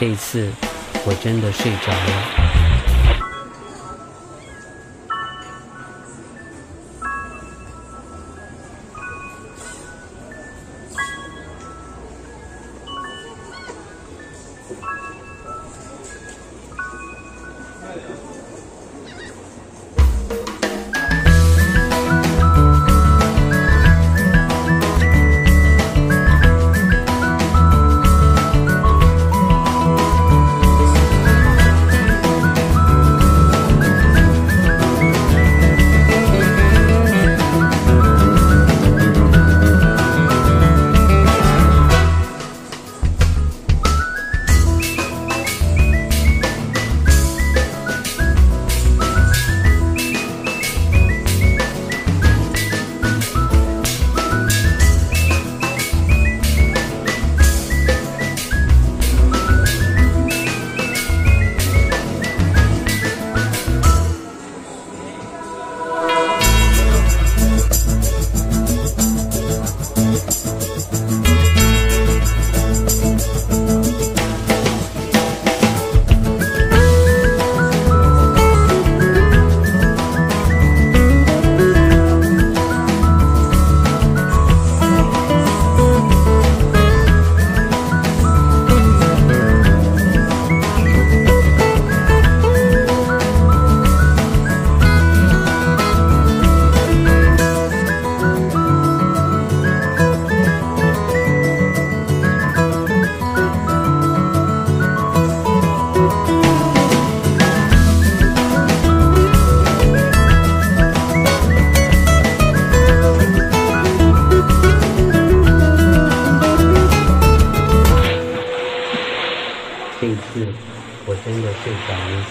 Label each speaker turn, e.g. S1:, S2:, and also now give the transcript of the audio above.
S1: 这一次我真的睡着了。这次我真的睡着了。